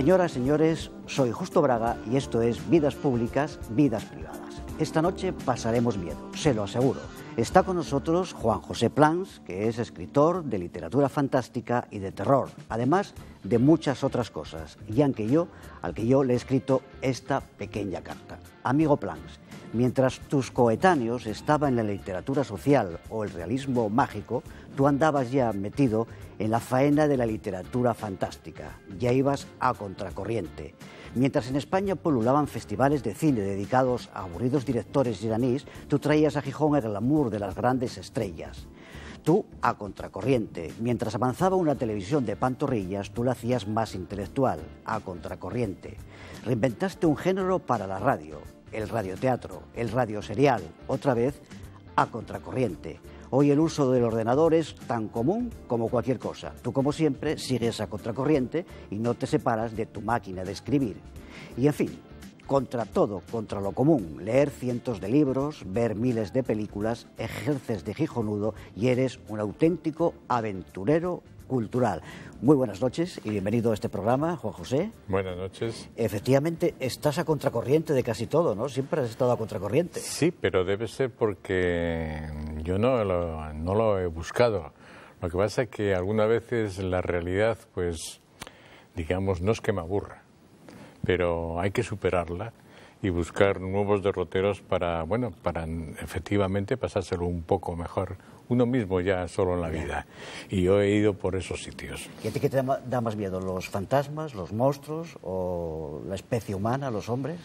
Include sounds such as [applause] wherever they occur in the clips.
Señoras, señores, soy Justo Braga y esto es Vidas Públicas, Vidas Privadas. Esta noche pasaremos miedo, se lo aseguro. Está con nosotros Juan José Plans, que es escritor de literatura fantástica y de terror, además de muchas otras cosas, y aunque yo, al que yo le he escrito esta pequeña carta. Amigo Plans, Mientras tus coetáneos estaban en la literatura social o el realismo mágico, tú andabas ya metido en la faena de la literatura fantástica, ya ibas a contracorriente. Mientras en España pululaban festivales de cine dedicados a aburridos directores iraníes, tú traías a Gijón el glamour de las grandes estrellas. Tú a contracorriente. Mientras avanzaba una televisión de pantorrillas, tú la hacías más intelectual, a contracorriente. Reinventaste un género para la radio, el radioteatro, el radioserial, otra vez a contracorriente. Hoy el uso del ordenador es tan común como cualquier cosa. Tú, como siempre, sigues a contracorriente y no te separas de tu máquina de escribir. Y, en fin, contra todo, contra lo común, leer cientos de libros, ver miles de películas, ejerces de gijonudo y eres un auténtico aventurero cultural. Muy buenas noches y bienvenido a este programa, Juan José. Buenas noches. Efectivamente, estás a contracorriente de casi todo, ¿no? Siempre has estado a contracorriente. Sí, pero debe ser porque yo no lo, no lo he buscado. Lo que pasa es que algunas veces la realidad, pues, digamos, no es que me aburra, pero hay que superarla y buscar nuevos derroteros para, bueno, para efectivamente pasárselo un poco mejor uno mismo ya solo en la vida. Y yo he ido por esos sitios. ¿Y a ti qué te da más miedo, los fantasmas, los monstruos o la especie humana, los hombres?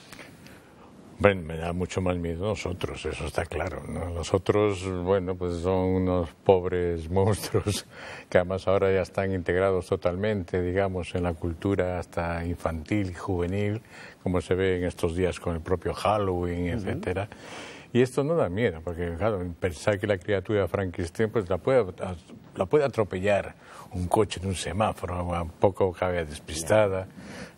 Bueno, me da mucho más miedo nosotros, eso está claro. ¿no? Los otros, bueno, pues son unos pobres [laughs] monstruos que además ahora ya están integrados totalmente, digamos, en la cultura hasta infantil y juvenil, como se ve en estos días con el propio Halloween, etcétera. Y esto no da miedo, porque pensar que la criatura Frankenstein pues la puede, la puede atropellar un coche en un semáforo, un poco cabe despistada,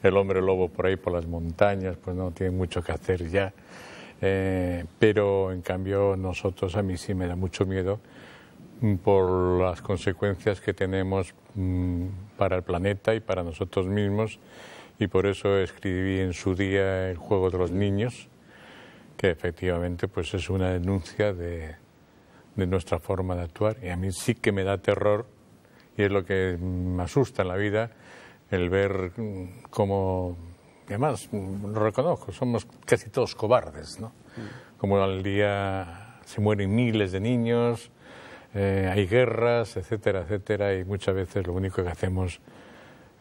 el hombre lobo por ahí por las montañas, pues no tiene mucho que hacer ya. Eh, pero en cambio nosotros a mí sí me da mucho miedo mm, por las consecuencias que tenemos mm, para el planeta y para nosotros mismos y por eso escribí en su día el juego de los niños que efectivamente pues es una denuncia de, de nuestra forma de actuar. Y a mí sí que me da terror y es lo que me asusta en la vida el ver cómo además lo reconozco somos casi todos cobardes no como al día se mueren miles de niños eh, hay guerras etcétera etcétera y muchas veces lo único que hacemos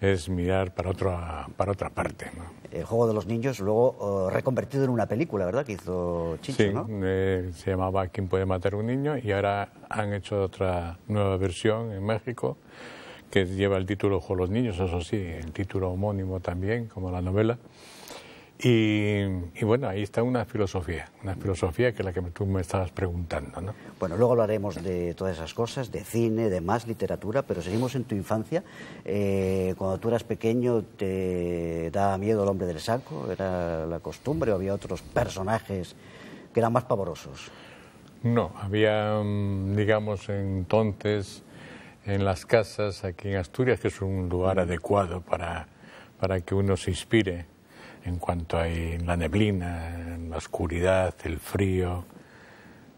es mirar para otra, para otra parte. El juego de los niños, luego reconvertido en una película, ¿verdad? Que hizo Chicho, sí, eh, se llamaba ¿Quién puede matar a un niño? Y ahora han hecho otra nueva versión en México que lleva el título Juego de los niños, eso sí, el título homónimo también, como la novela. Y, bueno, ahí está una filosofía, una filosofía que es la que tú me estabas preguntando. ¿no? Bueno, luego hablaremos de todas esas cosas, de cine, de más literatura, pero seguimos en tu infancia. Eh, cuando tú eras pequeño, ¿te daba miedo el hombre del saco? ¿Era la costumbre o había otros personajes que eran más pavorosos? No, había, mm, digamos, entonces en las casas aquí en Asturias, que es un lugar adecuado para, para que uno se inspire en cuanto a la neblina, la oscuridad, el frío.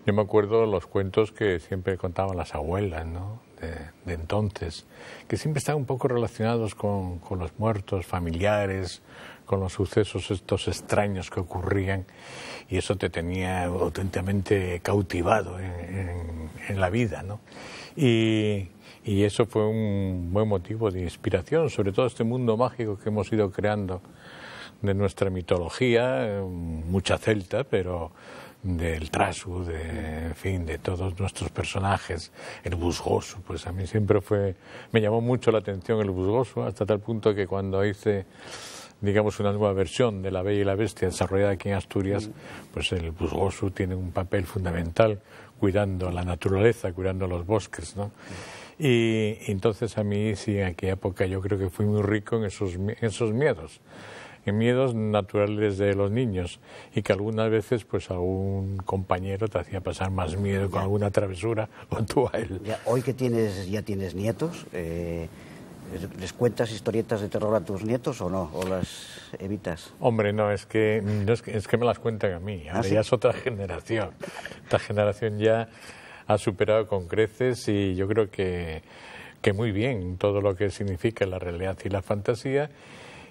Yo me acuerdo los cuentos que siempre contaban las abuelas, ¿no? De, entonces, que siempre estaban un poco relacionados con, los muertos familiares, con los sucesos estos extraños que ocurrían, y eso te tenía auténticamente cautivado en, la vida, ¿no? Y eso fue un buen motivo de inspiración, sobre todo este mundo mágico que hemos ido creando de nuestra mitología, mucha celta, pero del trasu, de, en fin, de todos nuestros personajes, el busgoso, pues a mí siempre fue, me llamó mucho la atención el busgoso, hasta tal punto que cuando hice, digamos, una nueva versión de La Bella y la Bestia desarrollada aquí en Asturias, pues el busgoso tiene un papel fundamental cuidando la naturaleza, cuidando los bosques, ¿no? Y, entonces a mí sí, en aquella época yo creo que fui muy rico en esos, en esos miedos miedos naturales de los niños y que algunas veces pues algún compañero te hacía pasar más miedo con alguna travesura [laughs] o tú a él. hoy que tienes ya tienes nietos, eh, ¿Les cuentas historietas de terror a tus nietos o no? ¿O las evitas? Hombre, no, es que, es, que me las cuentan a mí. Ahora ¿Ah, ya es otra generación. Esta generación ya ha superado con creces y yo creo que, que muy bien todo lo que significa la realidad y la fantasía.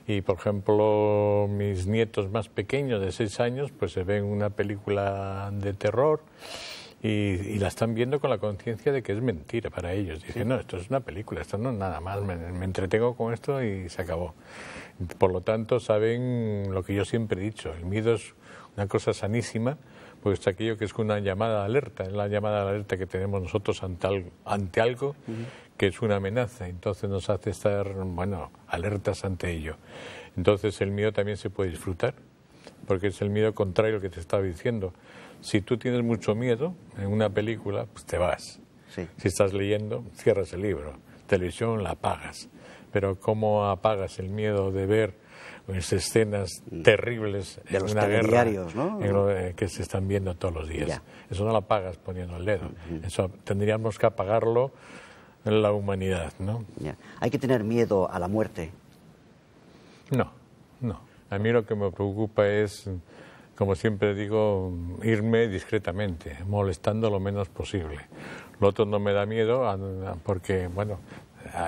Y, por ejemplo, mis nietos más pequeños de seis años, pues se ven una película de terror y, la están viendo con la conciencia de que es mentira para ellos. Dicen, no, esto es una película, esto no es nada más, me, entretengo con esto y se acabó. Por lo tanto, saben lo que yo siempre he dicho, el miedo es una cosa sanísima, pues aquello que es una llamada de alerta, es la llamada de alerta que tenemos nosotros ante algo, ante algo que es una amenaza, entonces nos hace estar, bueno, alertas ante ello. Entonces el miedo también se puede disfrutar, porque es el miedo contrario al que te estaba diciendo. Si tú tienes mucho miedo en una película, pues te vas. Si estás leyendo, cierras el libro. Televisión la apagas. Pero ¿cómo apagas el miedo de ver esas escenas mm. terribles de en los una guerra ¿no? que se están viendo todos los días? Eso no lo apagas poniendo el dedo. Eso tendríamos que apagarlo en la humanidad, ¿no? ¿Hay que tener miedo a la muerte? No, no. A mí lo que me preocupa es como siempre digo, irme discretamente, molestando lo menos posible. Lo otro no me da miedo porque, bueno,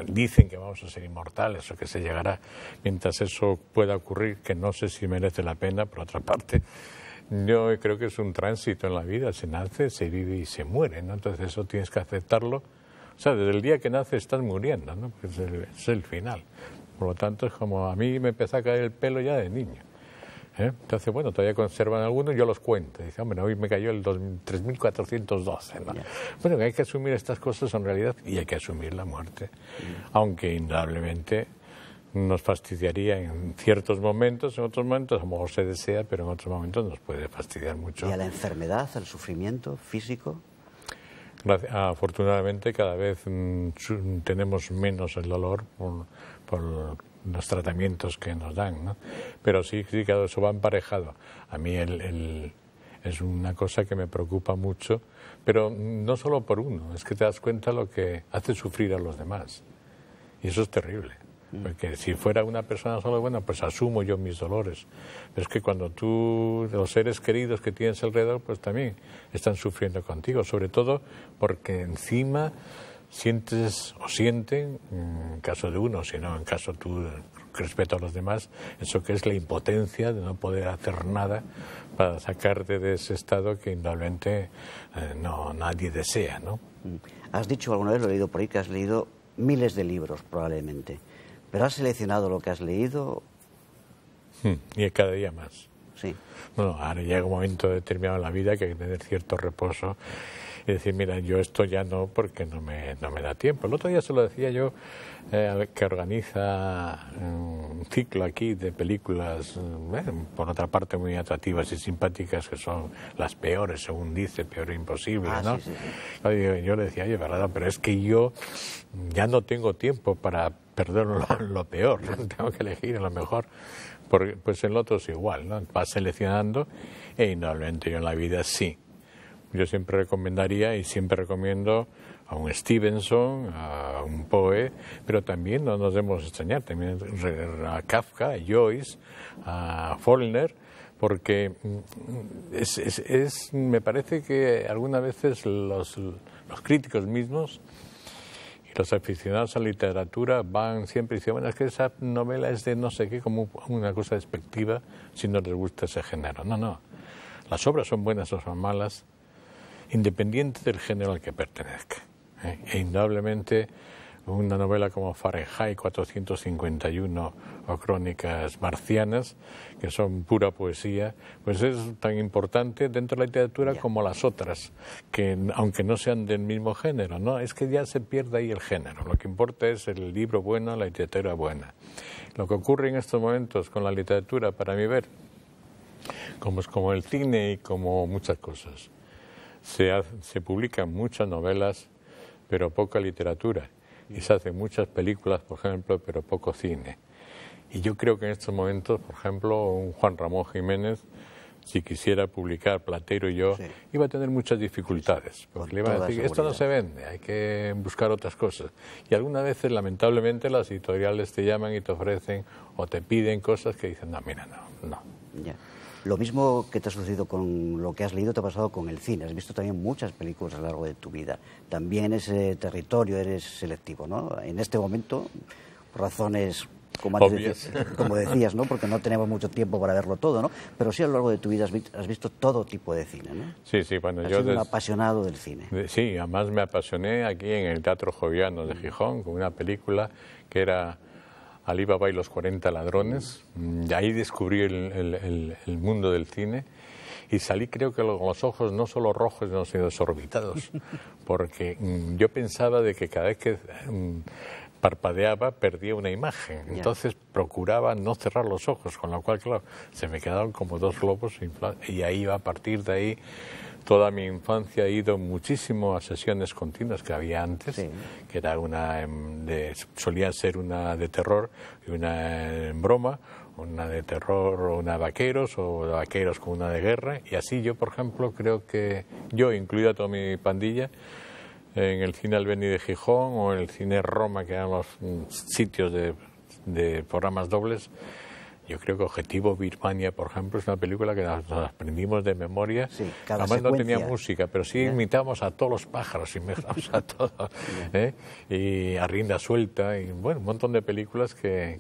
dicen que vamos a ser inmortales o que se llegará. Mientras eso pueda ocurrir, que no sé si merece la pena, por otra parte, yo creo que es un tránsito en la vida, se nace, se vive y se muere, ¿no? Entonces eso tienes que aceptarlo. O sea, desde el día que nace estás muriendo, ¿no? es el, es el final. Por lo tanto, es como a mí me empezó a caer el pelo ya de niño. ¿Eh? Entonces, bueno, todavía conservan algunos, yo los cuento. Dice, hombre, hoy me cayó el 3412. ¿no? Bueno, hay que asumir estas cosas en realidad y hay que asumir la muerte. Aunque indudablemente nos fastidiaría en ciertos momentos, en otros momentos a lo mejor se desea, pero en otros momentos nos puede fastidiar mucho. ¿Y a la enfermedad, al sufrimiento físico? Afortunadamente cada vez mm, tenemos menos el dolor por, por los tratamientos que nos dan, ¿no? Pero sí, sí, claro, eso va emparejado. A mí el, es una cosa que me preocupa mucho, pero no solo por uno, es que te das cuenta lo que hace sufrir a los demás. Y eso es terrible. Mm. Porque si fuera una persona solo, bueno, pues asumo yo mis dolores. Pero es que cuando tú, los seres queridos que tienes alrededor, pues también están sufriendo contigo. Sobre todo porque encima sientes o sienten, en caso de uno, sino en caso tú respeto a los demás, eso que es la impotencia de no poder hacer nada para sacarte de ese estado que indudablemente eh, no nadie desea, ¿no? Mm. Has dicho alguna vez, lo he leído por ahí, que has leído miles de libros probablemente, pero has seleccionado lo que has leído. Hmm, y cada día más. Sí. Bueno, ahora llega un momento determinado en la vida que hay que tener cierto reposo y decir, mira, yo esto ya no porque no me, no me da tiempo. El otro día se lo decía yo, eh, que organiza un ciclo aquí de películas, eh, por otra parte muy atractivas y simpáticas, que son las peores, según dice, peor imposible, ah, ¿no? Yo, le decía, oye, verdad, pero es que yo ya no tengo tiempo para perder lo, [laughs] peor, [laughs] tengo que elegir lo mejor. pues el otro es igual, ¿no? Vas seleccionando e indudablemente yo en la vida sí yo siempre recomendaría y siempre recomiendo a un Stevenson, a un Poe, pero también no nos debemos extrañar, también a Kafka, a Joyce, a Follner, porque mm, es, es, me parece que algunas veces los, los críticos mismos los aficionados a literatura van siempre diciendo, bueno, es que esa novela es de no sé qué, como una cosa despectiva si no les gusta ese género. No, no. Las obras son buenas o son malas, independiente del género al que pertenezca. ¿eh? E indudablemente una novela como Fahrenheit 451 o Crónicas Marcianas, que son pura poesía, pues es tan importante dentro de la literatura como las otras, que aunque no sean del mismo género, ¿no? Es que ya se pierde ahí el género. Lo que importa es el libro bueno, la literatura buena. Lo que ocurre en estos momentos con la literatura, para mí ver, como es como el cine y como muchas cosas se, publican muchas novelas, pero poca literatura. Y se hacen muchas películas, por ejemplo, pero poco cine. Y yo creo que en estos momentos, por ejemplo, un Juan Ramón Jiménez si quisiera publicar Platero y yo, iba a tener muchas dificultades. Porque le iban a decir, esto no se vende, hay que buscar otras cosas. Y algunas veces, lamentablemente, las editoriales te llaman y te ofrecen o te piden cosas que dicen, no, mira, no, no. Lo mismo que te ha sucedido con lo que has leído te ha pasado con el cine. Has visto también muchas películas a lo largo de tu vida. También en ese territorio eres selectivo, ¿no? En este momento, por razones como, decías, ¿no? Porque no tenemos mucho tiempo para verlo todo, ¿no? Pero sí a lo largo de tu vida has visto, todo tipo de cine, ¿no? Sí, sí, bueno, has yo... Sido un apasionado del cine. sí, además me apasioné aquí en el Teatro Joviano de Gijón con una película que era Alibaba y los 40 ladrones. Y ahí descubrí el, el mundo del cine y salí creo que con los ojos no solo rojos, sino desorbitados, [laughs] porque mm, yo pensaba de que cada vez que mm, parpadeaba, perdía una imagen. Entonces procuraba no cerrar los ojos, con lo cual, claro, se me quedaron como dos globos y ahí va a partir de ahí toda mi infancia he ido muchísimo a sesiones continuas que había antes, que era una em, de, solían ser una de terror y una en broma, una de terror o una de vaqueros o de vaqueros con una de guerra. Y así yo, por ejemplo, creo que yo, incluida toda mi pandilla, en el cine Albeni de Gijón o en el cine Roma, que eran los mm, sitios de, de programas dobles, yo creo que Objetivo Birmania, por ejemplo, es una película que nos, aprendimos de memoria. Sí, Además no tenía música, pero sí imitamos a todos los pájaros, y mezclamos a todos. ¿eh? Y a Rinda Suelta, y bueno, un montón de películas que,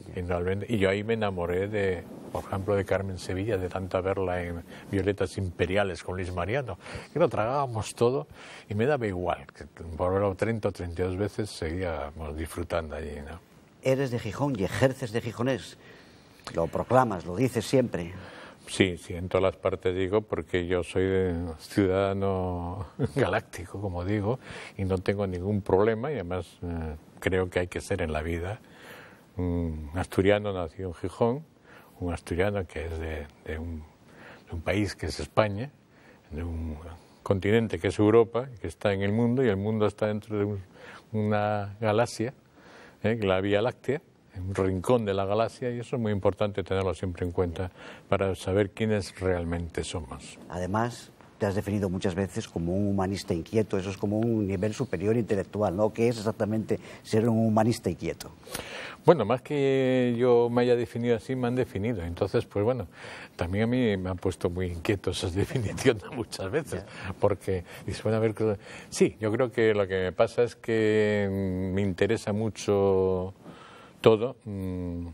Y yo ahí me enamoré de, por ejemplo, de Carmen Sevilla, de tanto verla en Violetas Imperiales con Luis Mariano, que lo tragábamos todo y me daba igual. Que por verlo 30 o 32 veces seguíamos disfrutando allí, ¿no? Eres de Gijón y ejerces de gijonés. Lo proclamas, lo dices siempre. Sí, sí, en todas las partes digo, porque yo soy ciudadano [laughs] galáctico, como digo, y no tengo ningún problema, y además eh, creo que hay que ser en la vida un asturiano nacido en Gijón, un asturiano que es de, un, país que es España, de un continente que es Europa, que está en el mundo, y el mundo está dentro de una galaxia, eh, la Vía Láctea, un rincón de la galaxia y eso es muy importante tenerlo siempre en cuenta para saber quiénes realmente somos. Además, te has definido muchas veces como un humanista inquieto, eso es como un nivel superior intelectual, ¿no? ¿Qué es exactamente ser un humanista inquieto? Bueno, más que yo me haya definido así, me han definido. Entonces, pues bueno, también a mí me han puesto muy inquieto esas [laughs] definiciones muchas veces, porque dice, bueno, a ver, sí, yo creo que lo que me pasa es que me interesa mucho todo. Mm,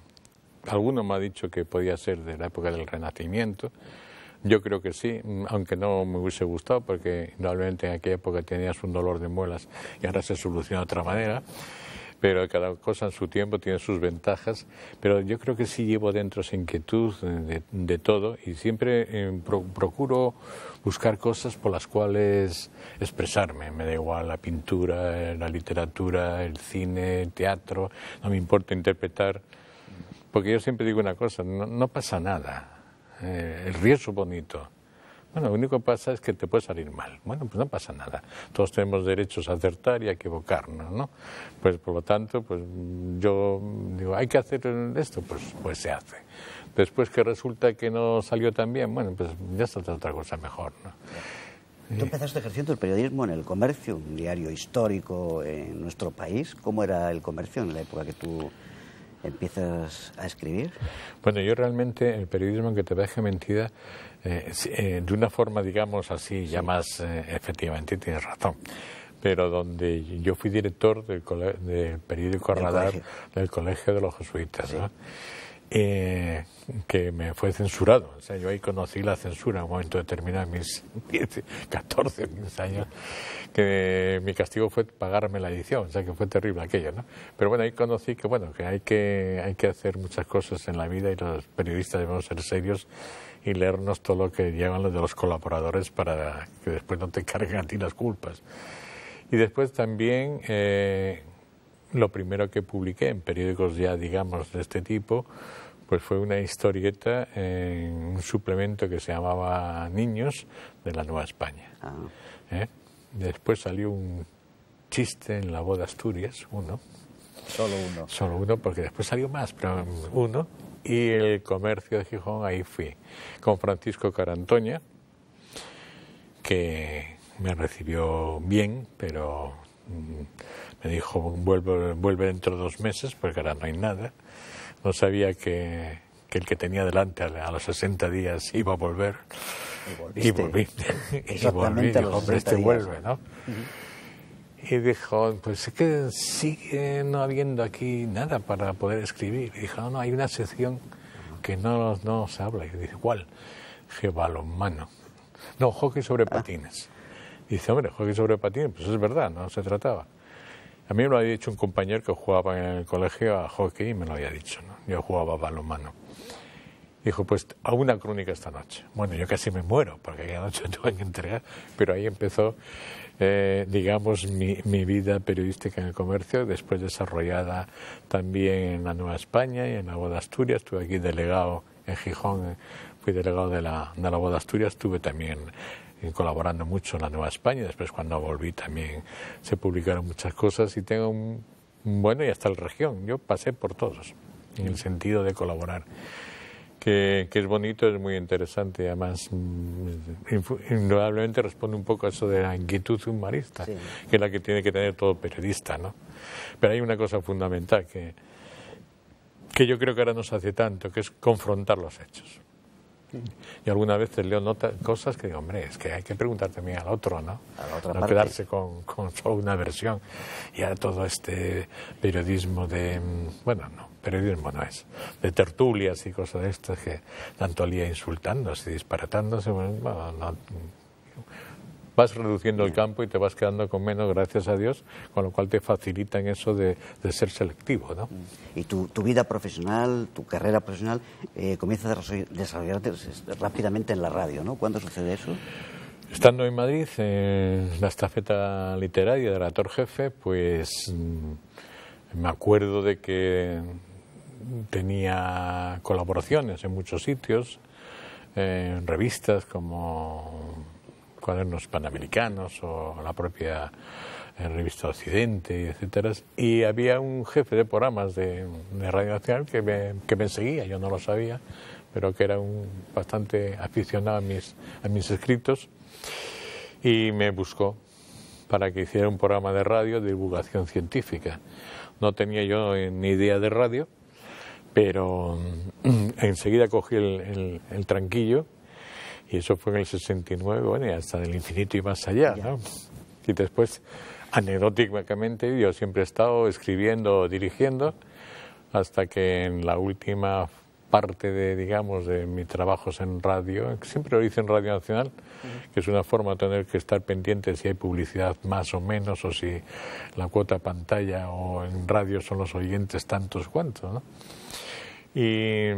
alguno me ha dicho que podía ser de la época del Renacimiento. Yo creo que sí, mm, aunque no me hubiese gustado, porque normalmente en aquella época tenías un dolor de muelas y ahora se soluciona de otra manera. Pero cada cosa en su tiempo tiene sus ventajas. Pero yo creo que sí llevo dentro esa inquietud de, todo y siempre eh, procuro buscar cosas por las cuales expresarme. Me da igual la pintura, la literatura, el cine, el teatro, no me importa interpretar, porque yo siempre digo una cosa, no, pasa nada. Eh, el riesgo es bonito. Bueno, lo único que pasa es que te puede salir mal. Bueno, pues no pasa nada. Todos tenemos derechos a acertar y a equivocarnos, ¿no? Pues por lo tanto, pues yo digo, hay que hacer esto, pues, pues se hace. Después que resulta que no salió tan bien, bueno, pues ya está otra cosa mejor. ¿no? Tú empezaste ejerciendo el periodismo en el comercio, un diario histórico en nuestro país. ¿Cómo era el comercio en la época que tú empiezas a escribir? Bueno, yo realmente el periodismo, que te deje mentira, eh, eh, de una forma, digamos así, ya más, eh, efectivamente, tienes razón pero donde yo fui director del, del periódico Radar del Colegio de los Jesuitas. ¿no? Eh, que me fue censurado. O sea, yo ahí conocí la censura en un momento determinado, en mis 14 o 15 años, que mi castigo fue pagarme la edición, o sea, que fue terrible aquello, ¿no? Pero bueno, ahí conocí que, bueno, que hay que, hay que hacer muchas cosas en la vida y los periodistas debemos ser serios y leernos todo lo que llevan los de los colaboradores para que después no te carguen a ti las culpas. Y después también... Eh, lo primero que publiqué en periódicos ya, digamos, de este tipo, pues fue una historieta en un suplemento que se llamaba Niños de la Nueva España. Ah. ¿Eh? Después salió un chiste en la boda Asturias, uno. Solo uno. Solo uno, porque después salió más, pero uno. y el comercio de Gijón, ahí fui con Francisco Carantoña, que me recibió bien, pero mm, me dijo vuelve, vuelve dentro de dos meses, porque ahora no hay nada. No sabía que, el que tenía delante a, los 60 días iba a volver. Y, volví. y volví. [laughs] Dijo, hombre, este vuelve, ¿no? Y dijo, pues es que sigue no habiendo aquí nada para poder escribir. Y dijo, no, no, hay una sección que no, no se habla. Y dice, ¿cuál? Dije, balonmano. No, hockey sobre ah. patines. Y dice, hombre, hockey sobre patines, pues es verdad, no se trataba. A mí me lo había dicho un compañero que jugaba en el colegio a hockey y me lo había dicho, ¿no? Yo jugaba balonmano. Dijo, pues a una crónica esta noche. Bueno, yo casi me muero porque aquella noche [laughs] tuve que entregar, pero ahí empezó, eh, digamos, mi, vida periodística en el comercio, después desarrollada también en la Nueva España y en la de Asturias. Estuve aquí delegado en Gijón, fui delegado de la, de la Voz de Asturias, estuve también colaborando mucho en la Nueva España. Después, cuando volví, también se publicaron muchas cosas y tengo un, bueno, y hasta la región. Yo pasé por todos, en el sentido de colaborar. Que, que, es bonito, es muy interesante además mm, indudablemente responde un poco a eso de la inquietud humanista, que es la que tiene que tener todo periodista, ¿no? Pero hay una cosa fundamental que, que yo creo que ahora no se hace tanto, que es confrontar los hechos. Y algunas veces leo notas, cosas que digo, hombre, es que hay que preguntar también al otro, ¿no? no quedarse con, con, solo una versión. Y ahora todo este periodismo de, bueno, no, periodismo no es, de tertulias y cosas de estas que tanto lía insultándose, disparatándose, bueno, no, vas reduciendo el campo y te vas quedando con menos, gracias a Dios, con lo cual te facilita en eso de, ser selectivo. ¿no? Y tu, vida profesional, tu carrera profesional, eh, comienza a desarrollarte rápidamente en la radio, ¿no? ¿Cuándo sucede eso? Estando en Madrid, en la estafeta literaria de relator jefe, pues mm, me acuerdo de que tenía colaboraciones en muchos sitios, en revistas como cuadernos panamericanos o la propia eh, revista Occidente, etcétera, y había un jefe de programas de, Radio Nacional que me, que me seguía, yo no lo sabía, pero que era un bastante aficionado a mis, a mis escritos, y me buscó para que hiciera un programa de radio de divulgación científica. No tenía yo ni idea de radio, pero [clears throat] enseguida cogí el tranquillo y eso fue en el 69, bueno, y hasta del infinito y más allá, ¿no? Y después, anecdóticamente, yo siempre he estado escribiendo, dirigiendo, hasta que en la última parte de, digamos, de mis trabajos en radio, siempre lo hice en Radio Nacional, que es una forma de tener que estar pendiente si hay publicidad más o menos, o si la cuota pantalla o en radio son los oyentes tantos cuantos, ¿no? Y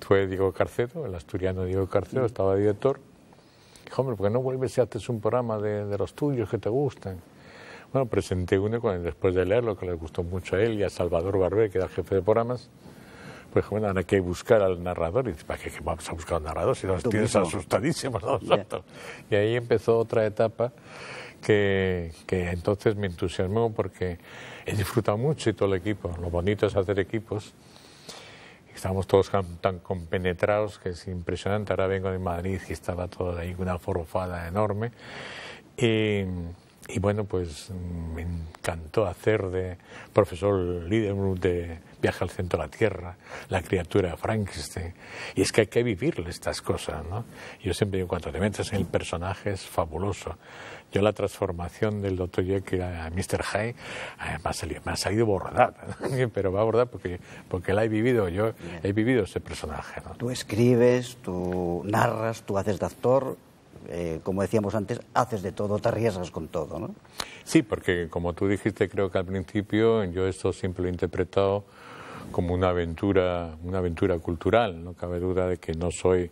fue Diego Carcedo, el asturiano Diego Carcedo, mm. estaba director. Dijo, hombre, ¿por qué no vuelves y haces un programa de, los tuyos que te gustan? Bueno, presenté uno con, después de leerlo, que le gustó mucho a él y a Salvador Barbé, que era el jefe de programas. Pues bueno, ahora hay que buscar al narrador. Y dice, ¿para qué, vamos a buscar al narrador si nos tienes asustadísimos nosotros? Y ahí empezó otra etapa que, que entonces me entusiasmó porque he disfrutado mucho y todo el equipo. Lo bonito es hacer equipos estábamos todos tan compenetrados que es impresionante. Ahora vengo de Madrid y estaba todo ahí una forofada enorme. Y, y, bueno, pues me encantó hacer de profesor líder de Viaje al centro de la Tierra, La criatura Frankenstein. Y es que hay que vivirle estas cosas, ¿no? Yo siempre digo, cuando te metes en el personaje es fabuloso. Yo la transformación del Dr. Jekyll a Mr. Hyde me, ha salido, me ha salido bordada, [laughs] pero va a bordar porque, porque la he vivido, yo he vivido ese personaje. ¿no? Tú escribes, tú narras, tú haces de actor, eh, como decíamos antes, haces de todo, te arriesgas con todo, ¿no? Sí, porque como tú dijiste, creo que al principio yo esto siempre lo he interpretado como una aventura, una aventura cultural. No cabe duda de que no soy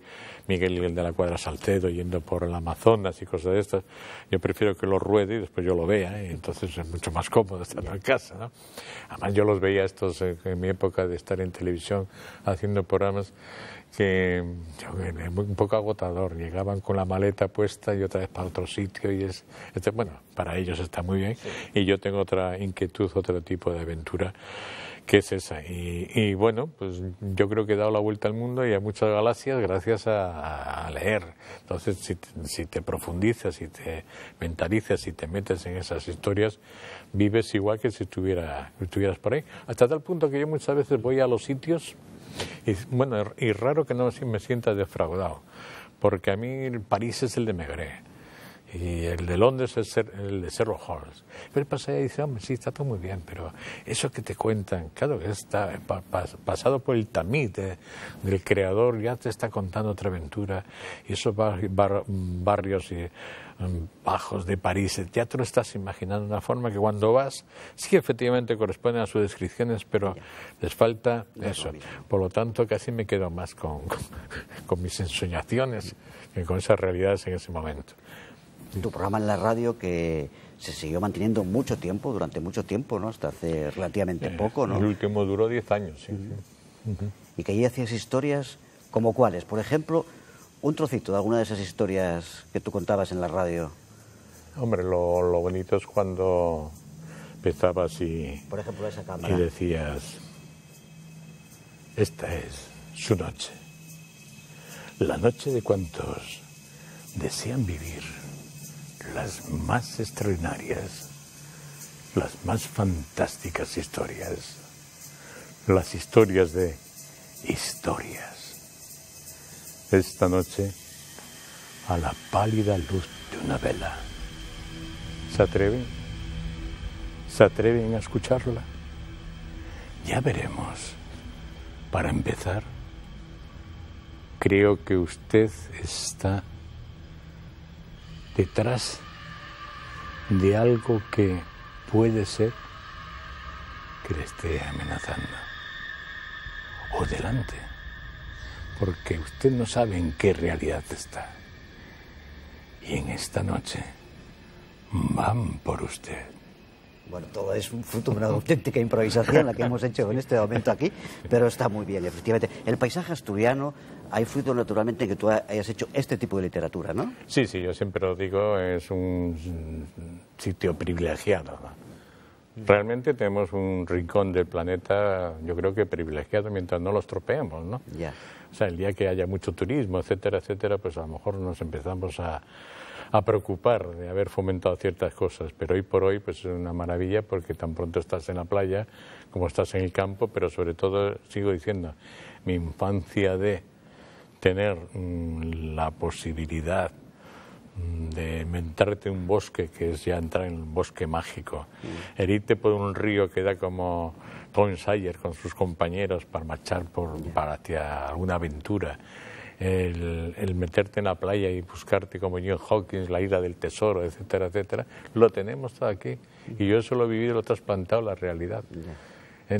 Miguel de la Cuadra Salcedo yendo por el Amazonas y cosas de estas. Yo prefiero que lo ruede y después yo lo vea, y entonces es mucho más cómodo estar en casa. ¿no? Además, yo los veía estos en mi época de estar en televisión haciendo programas que un poco agotador. Llegaban con la maleta puesta y otra vez para otro sitio y es, este, bueno, para ellos está muy bien. Y yo tengo otra inquietud, otro tipo de aventura que es esa. Y, bueno, pues yo creo que he dado la vuelta al mundo y a muchas galaxias gracias a, leer. Entonces, si, si, te profundizas, si te mentalizas, si te metes en esas historias, vives igual que si estuviera, estuvieras por ahí. Hasta tal punto que yo muchas veces voy a los sitios y, bueno, y raro que no me sienta defraudado, porque a mí París es el de Megre y el de Londres es el de Sherlock Holmes. Pero pasa y dice, hombre, sí, está todo muy bien, pero eso que te cuentan, claro, que está pasado por el tamiz del creador, ya te está contando otra aventura, y esos barrios y, um, bajos de París, ya te lo estás imaginando de una forma que cuando vas, sí efectivamente corresponden a sus descripciones, pero les falta eso. Por lo tanto, casi me quedo más con, con mis ensoñaciones que con esas realidades en ese momento tu programa en la radio que se siguió manteniendo mucho tiempo, durante mucho tiempo, ¿no? Hasta hace relativamente poco, ¿no? El último duró 10 años, sí. Y que ahí hacías historias como cuáles. Por ejemplo, un trocito de alguna de esas historias que tú contabas en la radio. Hombre, lo, lo bonito es cuando empezabas y... Por ejemplo, esa cámara. Y decías, esta es su noche. La noche de cuantos desean vivir las más extraordinarias, las más fantásticas historias, las historias de historias. Esta noche, a la pálida luz de una vela, ¿se atreven? ¿Se atreven a escucharla? Ya veremos. Para empezar, creo que usted está detrás de algo que puede ser que le esté amenazando. O delante, porque usted no sabe en qué realidad está. Y en esta noche van por usted. Bueno, todo es un fruto de una auténtica improvisación la que hemos hecho en este momento aquí, pero está muy bien, efectivamente. El paisaje asturiano hay fruto naturalmente en que tú hayas hecho este tipo de literatura, ¿no? Sí, sí, yo siempre lo digo, es un sitio privilegiado. Realmente tenemos un rincón del planeta, yo creo que privilegiado mientras no lo estropeemos, ¿no? Ya. O sea, el día que haya mucho turismo, etcétera, etcétera, pues a lo mejor nos empezamos a a preocupar de haber fomentado ciertas cosas, pero hoy por hoy pues es una maravilla porque tan pronto estás en la playa como estás en el campo, pero sobre todo sigo diciendo, mi infancia de tener mm, la posibilidad mm, de inventarte un bosque que es ya entrar en un bosque mágico, herirte por un río que da como Tom Sawyer con sus compañeros para marchar por, para hacia alguna aventura, el, meterte en la playa y buscarte como John Hawkins, la isla del tesoro, etcétera, etcétera, lo tenemos todo aquí. Y yo eso lo he vivido, lo he trasplantado a la realidad.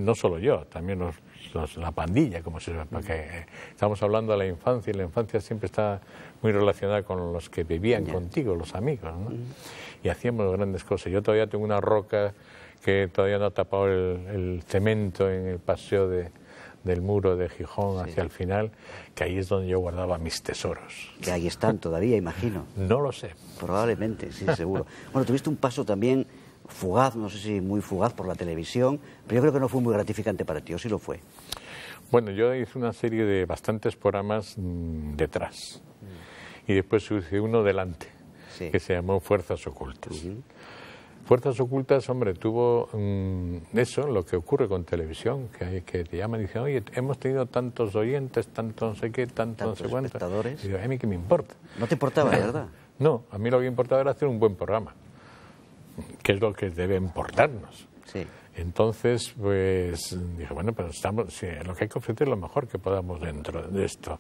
No solo yo, también los, la pandilla, como se llama, porque eh, estamos hablando de la infancia y la infancia siempre está muy relacionada con los que vivían contigo, los amigos, ¿no? Y hacíamos grandes cosas. Yo todavía tengo una roca que todavía no ha tapado el cemento en el paseo de, del muro de Gijón hacia el final, que ahí es donde yo guardaba mis tesoros. Que ahí están todavía, imagino. No lo sé. Probablemente, sí, seguro. bueno, tuviste un paso también fugaz, no sé si muy fugaz por la televisión, pero yo creo que no fue muy gratificante para ti, ¿o sí lo fue? Bueno, yo hice una serie de bastantes programas mm, detrás mm. y después hice uno delante, que se llamó Fuerzas Ocultas. Fuerzas Ocultas, hombre, tuvo mm, eso, lo que ocurre con televisión, que, hay, que te llaman y dicen, oye, hemos tenido tantos oyentes, tanto no sé qué, tanto no sé cuánto. espectadores. Y digo, a mí qué me importa. ¿No te importaba, [laughs] verdad? No, a mí lo que importaba era hacer un buen programa, que es lo que debe importarnos. Sí. Entonces, pues dije, bueno, pues estamos, sí, lo que hay que ofrecer es lo mejor que podamos dentro de esto.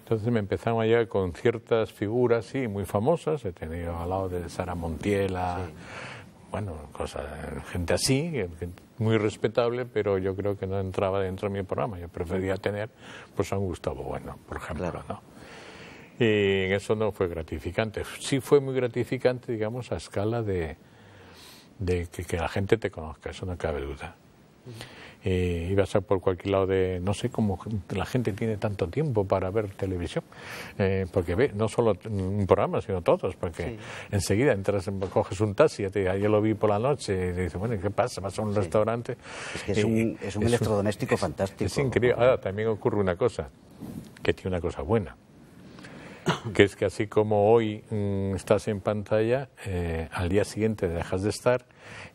Entonces me empezaron a llegar con ciertas figuras, sí, muy famosas. He tenido al lado de Sara Montiela, bueno, cosas, gente así, muy respetable, pero yo creo que no entraba dentro de mi programa. Yo prefería tener pues a un Gustavo Bueno, por ejemplo, ¿no? Y en eso no fue gratificante. Sí fue muy gratificante, digamos, a escala de, de que, que, la gente te conozca, eso no cabe duda. eh, ibas a por cualquier lado de no sé cómo la gente tiene tanto tiempo para ver televisión. Eh, porque ve no solo un programa sino todos porque enseguida entras coges un taxi te yo lo vi por la noche y dices bueno ¿qué pasa? vas a un restaurante es que es un, es un electrodoméstico fantástico es increíble. Ahora también ocurre una cosa que tiene una cosa buena [coughs] que es que así como hoy mm, estás en pantalla, eh, al día siguiente dejas de estar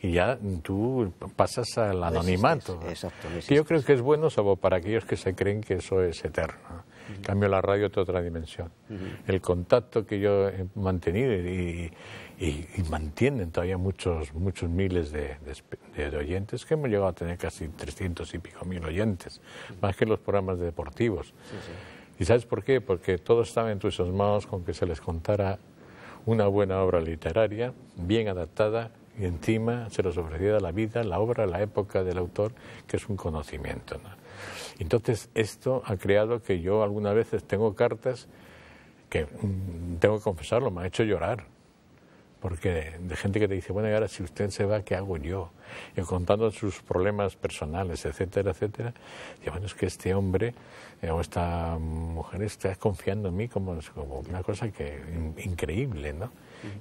y ya tú pasas al anonimato. Exacto, que yo creo que es bueno, salvo para aquellos que se creen que eso es eterno. En cambio, la radio es otra dimensión. El contacto que yo he mantenido y, mantienen todavía muchos, muchos miles de, de, oyentes, que hemos llegado a tener casi 300 y pico mil oyentes, más que los programas deportivos. ¿Y sabes por qué? Porque todos estaban entusiasmados con que se les contara una buena obra literaria, bien adaptada, y encima se les ofreciera la vida, la obra, la época del autor, que es un conocimiento. Entonces, esto ha creado que yo algunas veces tengo cartas que, mm, tengo que confesarlo, me ha hecho llorar porque de gente que te dice, bueno, y ahora si usted se va, ¿qué hago yo? Y contando sus problemas personales, etcétera, etcétera, y bueno, es que este hombre eh, o esta mujer está confiando en mí como, como una cosa que increíble, ¿no?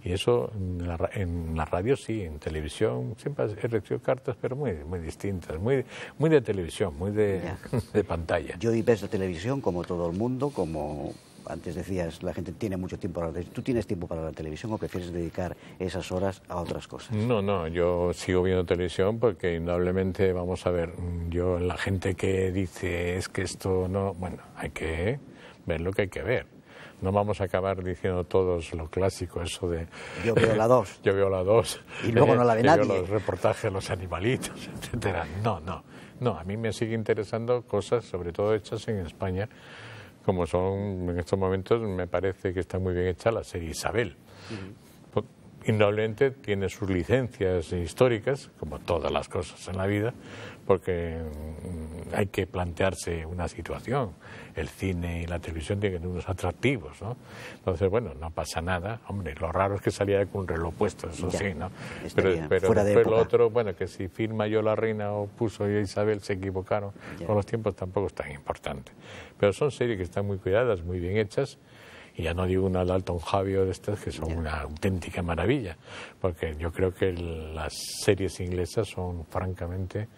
Y eso en la, en la, radio sí, en televisión siempre he recibido cartas, pero muy, muy distintas, muy, muy de televisión, muy de, [laughs] de pantalla. Yo y ves la televisión como todo el mundo, como antes decías, la gente tiene mucho tiempo para la televisión. ¿Tú tienes tiempo para la televisión o prefieres dedicar esas horas a otras cosas? No, no, yo sigo viendo televisión porque indudablemente, vamos a ver, yo, la gente que dice es que esto no, bueno, hay que ver lo que hay que ver. No vamos a acabar diciendo todos lo clásico, eso de... Yo veo la 2. [laughs] yo veo la 2. Y luego no la ve [laughs] nadie. los reportajes los animalitos, [laughs] etcétera. No, no. No, a mí me sigue interesando cosas, sobre todo hechas en España, como son en estos momentos, me parece que está muy bien hecha la serie Isabel. Indudablemente tiene sus licencias históricas, como todas las cosas en la vida, porque mm, hay que plantearse una situación. El cine y la televisión tienen unos atractivos, ¿no? Entonces, bueno, no pasa nada. Hombre, lo raro es que saliera con un reloj puesto, eso sí, ¿no? Pero, pero después lo otro, bueno, que si firma yo la reina o puso yo Isabel, se equivocaron con los tiempos, tampoco es tan importante. Pero son series que están muy cuidadas, muy bien hechas y ya no digo una Dalton Javio de estas que son una auténtica maravilla, porque yo creo que las series inglesas son francamente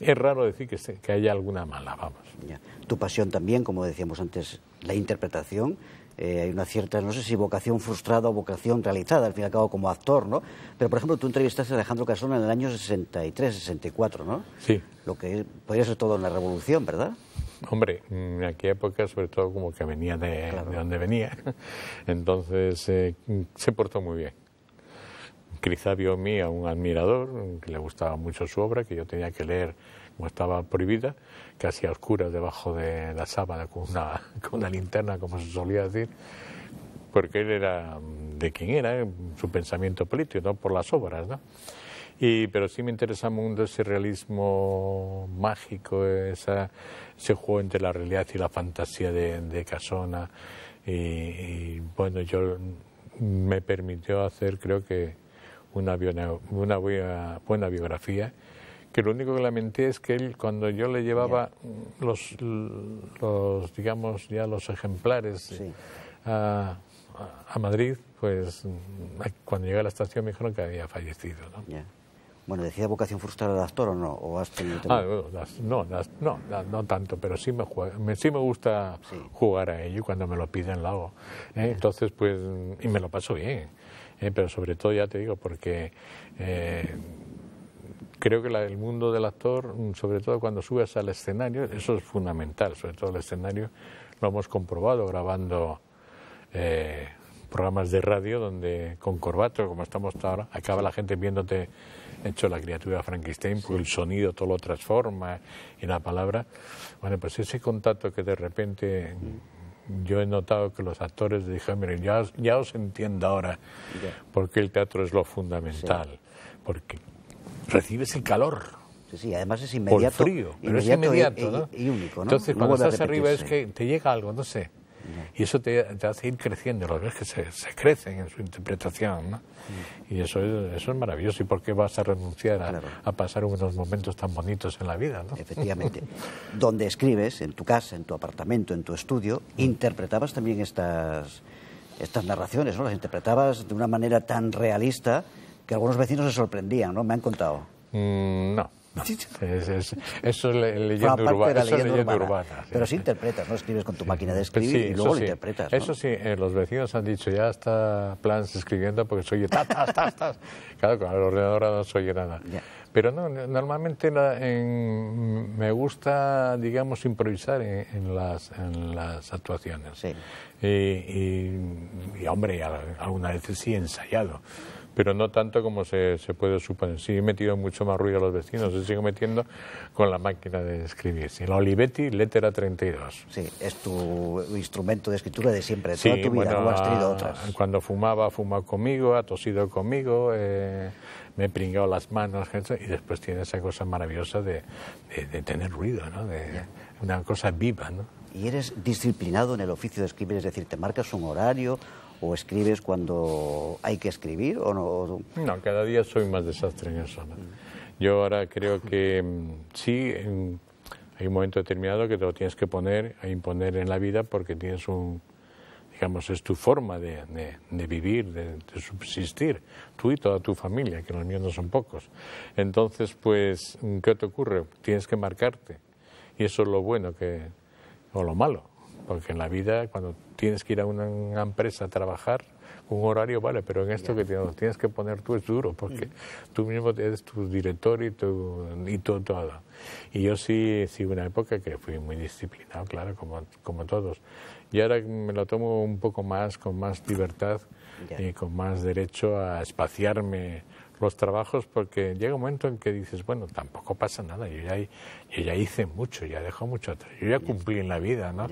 es raro decir que, que haya alguna mala, vamos. Tu pasión también, como decíamos antes, la interpretación. Eh, hay una cierta, no sé si vocación frustrada o vocación realizada, al fin y al cabo como actor, ¿no? Pero, por ejemplo, tú entrevistaste a Alejandro Casona en el año 63, 64, ¿no? Sí. Lo que podría ser toda una revolución, ¿verdad? Hombre, en aquella época, sobre todo como que venía de, donde venía, [laughs] entonces eh, se portó muy bien. Quizá vio a mí a un admirador que le gustaba mucho su obra, que yo tenía que leer como estaba prohibida, casi a oscuras debajo de la sábana con una, [laughs] linterna, como se solía decir, porque él era de quien era, su pensamiento político, no por las obras, ¿no? Y, pero sí me interesa mucho ese realismo mágico, esa, ese juego entre la realidad y la fantasía de, de Casona. Y, bueno, yo me permitió hacer, creo que, una, una buena, biografía que lo único que lamenté es que él cuando yo le llevaba los, los digamos ya los ejemplares a, a, Madrid pues cuando llegué a la estación me dijeron que había fallecido ¿no? Bueno, decía vocación frustrada de actor o no, o has tenido ah, no, no, no, tanto, pero sí me, me sí me gusta jugar a ello cuando me lo piden lo hago. ¿eh? Entonces, pues, y me lo paso bien, ¿eh? pero sobre todo ya te digo, porque eh, creo que el mundo del actor, sobre todo cuando subes al escenario, eso es fundamental, sobre todo el escenario, lo hemos comprobado grabando programas de radio donde con corbato, como estamos ahora, acaba la gente viéndote hecho la criatura Frankenstein, porque el sonido todo lo transforma y la palabra. Bueno, pues ese contacto que de repente yo he notado que los actores dijeron, miren, ya, ya os entiendo ahora porque el teatro es lo fundamental, porque recibes el calor. Sí, sí, además es inmediato. Por frío, pero es inmediato, y, único, ¿no? Entonces, cuando estás arriba es que te llega algo, no sé Y eso te, hace ir creciendo, lo ves que se, se crecen en su interpretación, ¿no? Y eso es, eso es maravilloso. ¿Y por qué vas a renunciar a, pasar unos momentos tan bonitos en la vida, ¿no? Efectivamente. [laughs] Donde escribes, en tu casa, en tu apartamento, en tu estudio, interpretabas también estas, estas narraciones, ¿no? Las interpretabas de una manera tan realista que algunos vecinos se sorprendían, ¿no? Me han contado. Mm, no. Eso es leyenda, urbana. Pero sí interpretas, ¿no? Escribes con tu máquina de escribir y luego lo interpretas. Eso sí, eh, los vecinos han dicho, ya está Plans escribiendo porque soy [laughs] ta, ta, ta, Claro, con el ordenador no soy nada. Pero no, normalmente me gusta, digamos, improvisar en, las, en las actuaciones. Sí. Y, y, hombre, alguna vez sí he ensayado pero no tanto como se, se puede suponer. Sí he metido mucho más ruido a los vecinos, se sigo metiendo con la máquina de escribir. Sí, la Olivetti, letra 32. Sí, es tu instrumento de escritura de siempre, de toda tu vida, no has tenido otras. Cuando fumaba, ha fumado conmigo, ha tosido conmigo, eh, me he pringado las manos, y después tiene esa cosa maravillosa de, de, tener ruido, ¿no? de una cosa viva. ¿no? ¿Y eres disciplinado en el oficio de escribir? Es decir, ¿te marcas un horario o escribes cuando hay que escribir o no? No, cada día soy más desastre en eso. Yo ahora creo que mm, sí, hay un momento determinado que te lo tienes que poner, a imponer en la vida porque tienes un, digamos, es tu forma de, de, vivir, de, subsistir, tú y toda tu familia, que los míos no son pocos. Entonces, pues, ¿qué te ocurre? Tienes que marcarte. Y eso es lo bueno que, o lo malo porque en la vida, cuando tienes que ir a una, empresa a trabajar, un horario vale, pero en esto que tienes, tienes que poner tú es duro, porque mm. tú mismo eres tu director y, tu, y todo, todo. Y yo sí, sí, una época que fui muy disciplinado, claro, como, como todos. Y ahora me lo tomo un poco más, con más libertad y con más derecho a espaciarme los trabajos porque llega un momento en que dices, bueno, tampoco pasa nada, yo ya, yo ya hice mucho, ya dejo mucho atrás, yo ya cumplí en la vida, ¿no?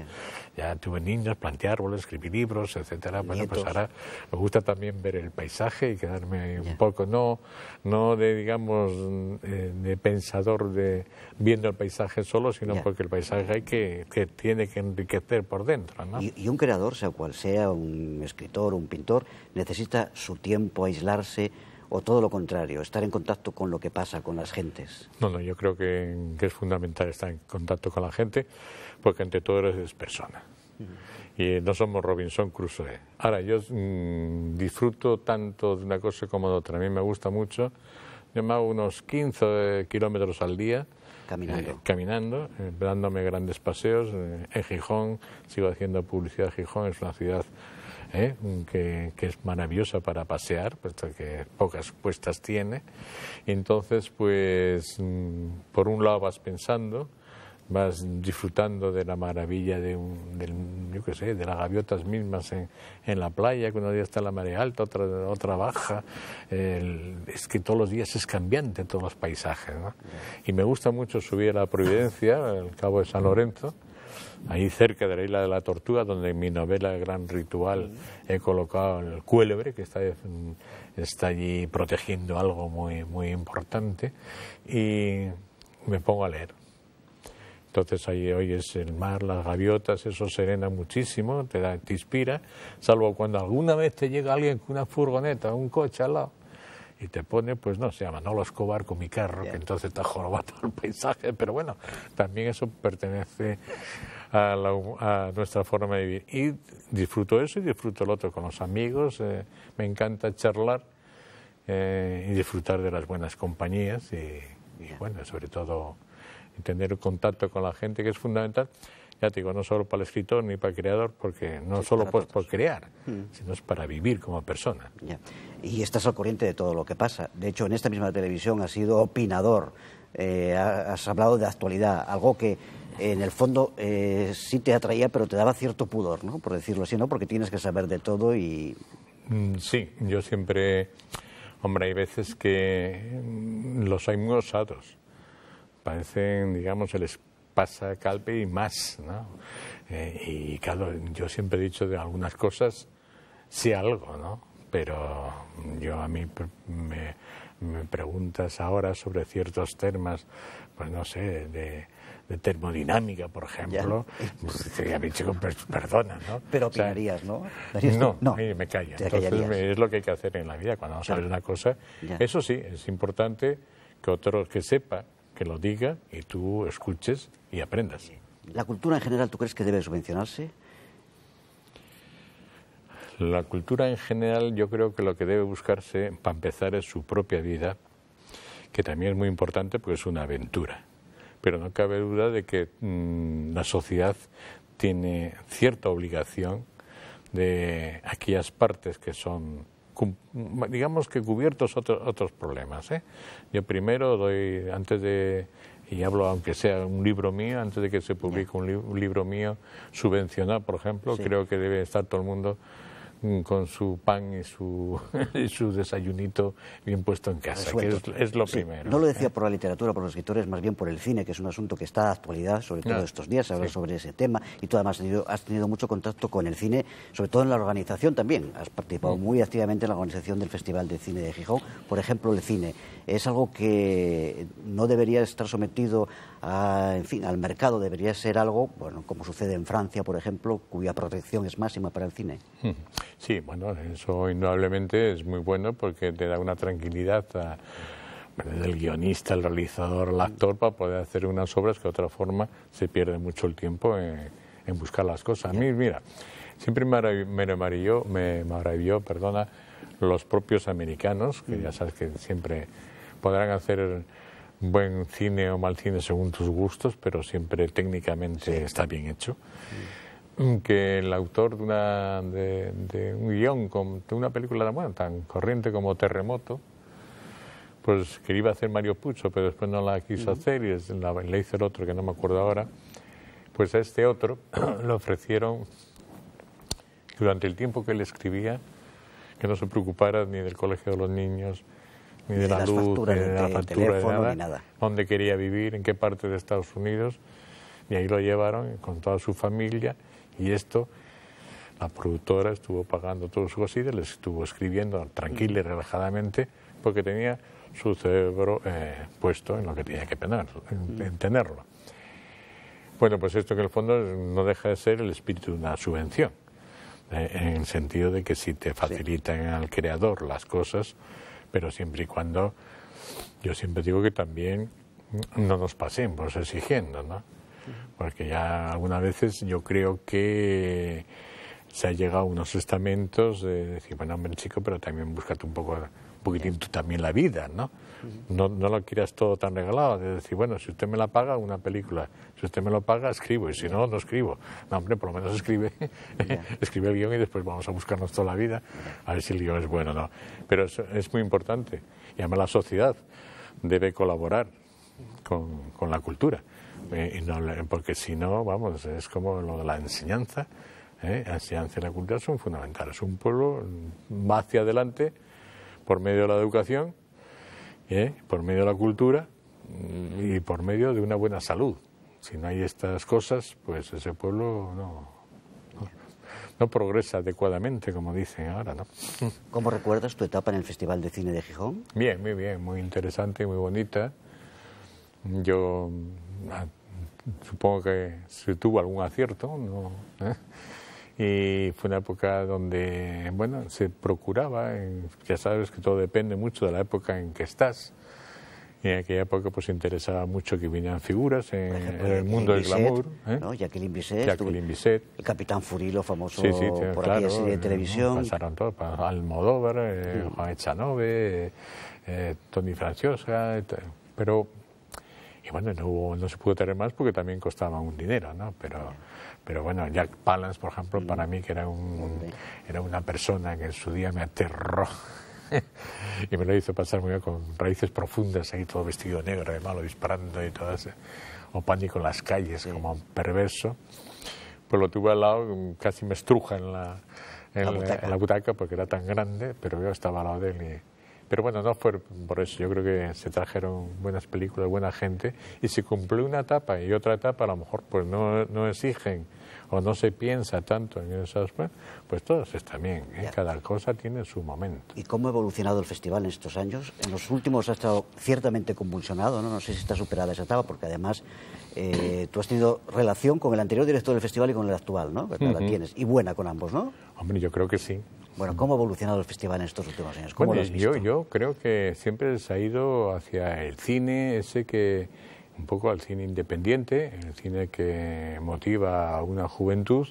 Ya tuve niños, planté árboles, escribí libros, etcétera. Bueno, pues ahora me gusta también ver el paisaje y quedarme un poco, no, no de, digamos, eh, de pensador de viendo el paisaje solo, sino porque el paisaje hay que, que tiene que enriquecer por dentro, ¿no? Y, y un creador, sea cual sea, un escritor, un pintor, necesita su tiempo, aislarse, o todo lo contrario, estar en contacto con lo que pasa, con las gentes? No, no, yo creo que, es fundamental estar en contacto con la gente porque entre todo eres persona. Y no somos Robinson Crusoe. Ahora, yo mm, disfruto tanto de una cosa como de otra. A mí me gusta mucho. Yo me hago unos 15 kilómetros al día. Caminando. Eh, caminando, eh, dándome grandes paseos. Eh, en Gijón, sigo haciendo publicidad. Gijón es una ciudad ¿eh? que, es maravillosa para pasear, puesto que pocas puestas tiene. Entonces, pues, mm, por un lado vas pensando, vas disfrutando de la maravilla de, un, yo qué sé, de las gaviotas mismas en, en, la playa, que un día está la marea alta, otra, otra baja. es que todos los días es cambiante todos los paisajes. ¿no? Y me gusta mucho subir a la Providencia, al Cabo de San Lorenzo, ahí cerca de la isla de la Tortuga, donde en mi novela Gran Ritual he colocado el cuélebre, que está, está allí protegiendo algo muy, muy importante, y me pongo a leer. Entonces ahí oyes el mar, las gaviotas, eso serena muchísimo, te, da, te inspira, salvo cuando alguna vez te llega alguien con una furgoneta, un coche al lado, y te pone, pues no, se llama Manolo Escobar con mi carro, que entonces está jorobado el paisaje, pero bueno, también eso pertenece a, nuestra forma de vivir. Y disfruto eso y disfruto el otro con los amigos. Eh, me encanta charlar eh, y disfrutar de las buenas compañías y, bueno, sobre todo tener contacto con la gente que es fundamental. Ya te digo, no solo para el escritor ni para el creador, porque no solo pues por crear, mm. sino es para vivir como persona. Y estás al corriente de todo lo que pasa. De hecho, en esta misma televisión has sido opinador, eh, has hablado de actualidad, algo que en el fondo eh, sí te atraía, pero te daba cierto pudor, ¿no? Por decirlo así, ¿no? Porque tienes que saber de todo y... Mm, sí, yo siempre... Hombre, hay veces que mm, los hay muy osados. Parecen, digamos, les pasa calpe y más, ¿no? Eh, y claro, yo siempre he dicho de algunas cosas, sí algo, ¿no? Pero yo a mí me, me preguntas ahora sobre ciertos temas, pues no sé, de de termodinámica, por ejemplo, pues, sería chico, perdona, ¿no? Pero opinarías, ¿no? No, no, me calla. Entonces es lo que hay que hacer en la vida cuando vamos a ver una cosa. Eso sí, es importante que otro que sepa, que lo diga y tú escuches y aprendas. ¿La cultura en general tú crees que debe subvencionarse? La cultura en general yo creo que lo que debe buscarse, para empezar, es su propia vida, que también es muy importante porque es una aventura. Pero no cabe duda de que mm, la sociedad tiene cierta obligación de aquellas partes que son digamos que cubiertos otros otros problemas. ¿eh? Yo primero doy, antes de, y hablo aunque sea un libro mío, antes de que se publique un, libro mío subvencionado, por ejemplo, creo que debe estar todo el mundo con su pan y su, [laughs] su desayunito bien puesto en casa, que es, lo primero. No lo decía por la literatura, por los escritores, más bien por el cine, que es un asunto que está de actualidad, sobre todo estos días, se habla sobre ese tema, y tú además has tenido, has tenido, mucho contacto con el cine, sobre todo en la organización también. Has participado mm. muy activamente en la organización del Festival de Cine de Gijón. Por ejemplo, el cine es algo que no debería estar sometido a, en fin, al mercado, debería ser algo, bueno, como sucede en Francia, por ejemplo, cuya protección es máxima para el cine. Mm. Sí, bueno, eso indudablemente es muy bueno porque te da una tranquilidad a, el guionista, el realizador, el actor para poder hacer unas obras que de otra forma se pierde mucho el tiempo en, buscar las cosas. A mí, mira, siempre me maravilló, me maravilló, perdona, los propios americanos, que ya sabes que siempre podrán hacer buen cine o mal cine según tus gustos, pero siempre técnicamente está bien hecho. Que el autor de, una, de, un guion de una película bueno, tan corriente como Terremoto, pues que iba a hacer Mario Pucho, pero después no la quiso hacer y la, le hizo el otro que no me acuerdo ahora, pues a este otro [clears throat] le ofrecieron durante el tiempo que él escribía que no se preocupara ni del colegio de los niños, ni de, la luz, ni de, la factura, de nada, nada, dónde quería vivir, en qué parte de Estados Unidos, y ahí lo llevaron con toda su familia y esto, la productora estuvo pagando todos sus cositas, les estuvo escribiendo tranquila y relajadamente, porque tenía su cerebro eh, puesto en lo que tenía que tener, en, tenerlo. Bueno, pues esto que en el fondo no deja de ser el espíritu de una subvención, eh, en el sentido de que si te facilitan al creador las cosas, pero siempre y cuando, yo siempre digo que también no nos pasemos exigiendo, ¿no? porque ya algunas veces yo creo que se ha llegado a unos estamentos de decir, bueno, hombre, chico, pero también búscate un poco, un poquitín tú también la vida, ¿no? No, no lo quieras todo tan regalado, de decir, bueno, si usted me la paga, una película, si usted me lo paga, escribo, y si no, no escribo. No, hombre, por lo menos escribe, [laughs] [laughs] escribe el guion y después vamos a buscarnos toda la vida, a ver si el guion es bueno o no. Pero es, es muy importante, y además la sociedad debe colaborar con, con la cultura eh, porque si no, vamos, es como lo de la enseñanza. ¿eh? La enseñanza y la cultura son fundamentales. Un pueblo va hacia adelante por medio de la educación, ¿eh? por medio de la cultura mm, y por medio de una buena salud. Si no hay estas cosas, pues ese pueblo no, no, progresa adecuadamente, como dicen ahora, ¿no? [laughs] ¿Cómo recuerdas tu etapa en el Festival de Cine de Gijón? Bien, muy bien, muy interesante y muy bonita. Yo supongo que se tuvo algún acierto, ¿no? ¿Eh? Y fue una época donde, bueno, se procuraba, ya sabes que todo depende mucho de la época en que estás, y en aquella época pues interesaba mucho que vinieran figuras en, el mundo del glamour. ¿eh? ¿no? Jacqueline Bisset, Jacqueline Bisset. el Capitán Furilo, famoso por aquella serie de televisión. Pasaron todos, Almodóvar, eh, Juan Echanove, eh, Tony Franciosa, pero y bueno, no, no se pudo tener más porque también costaba un dinero, ¿no? Pero, pero bueno, Jack Palance, por ejemplo, mm. para mí que era, un, era una persona que en su día me aterró [laughs] y me lo hizo pasar muy bien con raíces profundas, ahí todo vestido negro, de malo, disparando y todo eso, o pánico en las calles, como perverso. Pues lo tuve al lado, casi me estruja en la, en la, butaca. porque era tan grande, pero yo estaba al lado de él y pero bueno, no fue por eso. Yo creo que se trajeron buenas películas, buena gente, y si cumplió una etapa y otra etapa, a lo mejor pues no, no exigen o no se piensa tanto en esas, pues todas están bien. ¿eh? Cada cosa tiene su momento. ¿Y cómo ha evolucionado el festival en estos años? En los últimos ha estado ciertamente convulsionado, ¿no? No sé si está superada esa etapa, porque además Eh, tú has tenido relación con el anterior director del festival y con el actual, ¿no? La tienes. Y buena con ambos, ¿no? Hombre, yo creo que sí. Bueno, ¿cómo ha evolucionado el festival en estos últimos años? ¿Cómo lo has visto? Yo, yo creo que siempre se ha ido hacia el cine, ese que un poco al cine independiente, el cine que motiva a una juventud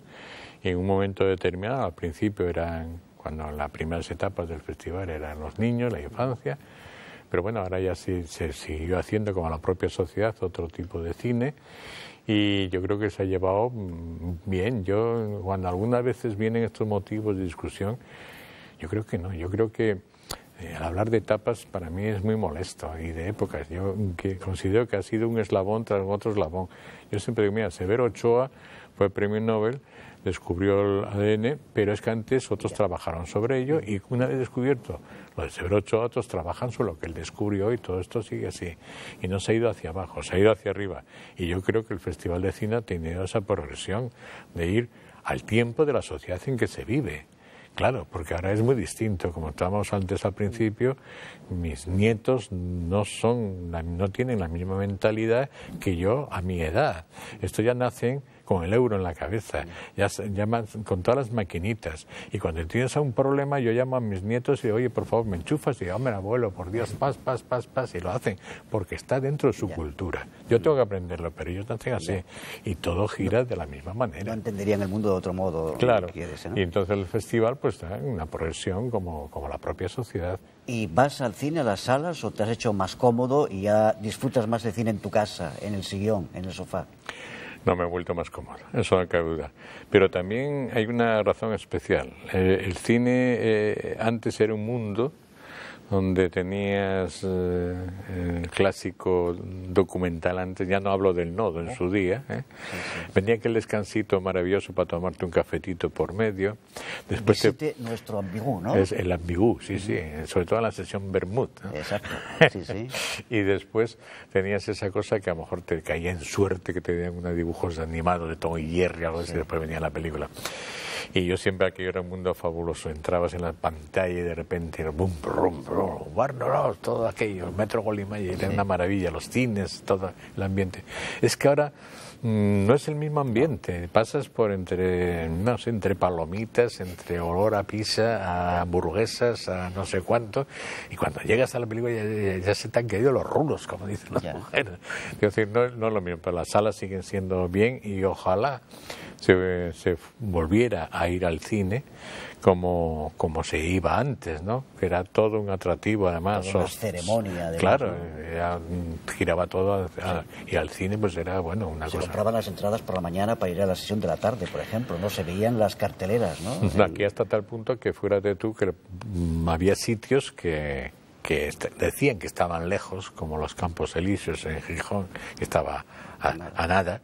y en un momento determinado, al principio eran, cuando las primeras etapas del festival eran los niños, la infancia, pero bueno, ahora ya sí, se siguió haciendo como la propia sociedad otro tipo de cine y yo creo que se ha llevado mm, bien. Yo, cuando algunas veces vienen estos motivos de discusión, yo creo que no, yo creo que eh, al hablar de etapas para mí es muy molesto y de épocas. Yo que considero que ha sido un eslabón tras otro eslabón. Yo siempre digo, mira, Severo Ochoa fue premio Nobel descubrió el ADN, pero es que antes otros trabajaron sobre ello y una vez descubierto lo de Severo Ochoa, otros trabajan sobre lo que él descubrió y todo esto sigue así. Y no se ha ido hacia abajo, se ha ido hacia arriba. Y yo creo que el Festival de Cine ha tenido esa progresión de ir al tiempo de la sociedad en que se vive. Claro, porque ahora es muy distinto. Como estábamos antes al principio, mis nietos no son, no tienen la misma mentalidad que yo a mi edad. Esto ya nacen con el euro en la cabeza, ya llaman con todas las maquinitas. Y cuando tienes un problema, yo llamo a mis nietos y digo, oye, por favor, me enchufas y hombre, abuelo, por Dios, paz, paz, paz, paz, y lo hacen, porque está dentro de su cultura. Yo tengo que aprenderlo, pero ellos no hacen así. Y todo gira de la misma manera. No entenderían el mundo de otro modo. Claro. Y entonces el festival, pues, está en una progresión como, como la propia sociedad. ¿Y vas al cine, a las salas, o te has hecho más cómodo y ya disfrutas más de cine en tu casa, en el sillón, en el sofá? No me he vuelto más cómodo, eso no cabe duda. Pero también hay una razón especial. Eh, el cine eh, antes era un mundo donde tenías eh, el clásico documental antes, ya no hablo del nodo en su día, ¿eh? venía aquel descansito maravilloso para tomarte un cafetito por medio. Después nuestro ambigú, ¿no? Es el ambigú, sí, sí, sobre todo en la sesión Bermud. Exacto, sí, sí. [laughs] y después tenías esa cosa que a lo mejor te caía en suerte, que te dieran unos dibujos animados de Tom y Jerry, algo así, después venía la película. Y yo siempre aquello era un mundo fabuloso. Entrabas en la pantalla y de repente era bum, brum, brum, Warner todo aquello, Metro Golimaya, era una maravilla, los cines, todo el ambiente. Es que ahora mm, no es el mismo ambiente. Pasas por entre, no sé, entre palomitas, entre olor a pizza, a hamburguesas, a no sé cuánto. Y cuando llegas a la película ya, se te han caído los rulos, como dicen las mujeres. Es decir, no, no es lo mismo, pero las salas siguen siendo bien y ojalá se, volviera a ir al cine como, como se iba antes, ¿no? Que era todo un atractivo, además. Toda una ceremonia. claro, giraba todo y al cine pues era, bueno, una se cosa... Se compraban las entradas por la mañana para ir a la sesión de la tarde, por ejemplo, ¿no? Se veían las carteleras, ¿no? Aquí hasta tal punto que fuera de tú que había sitios que, que decían que estaban lejos, como los Campos Elíseos en Gijón, que estaba a nada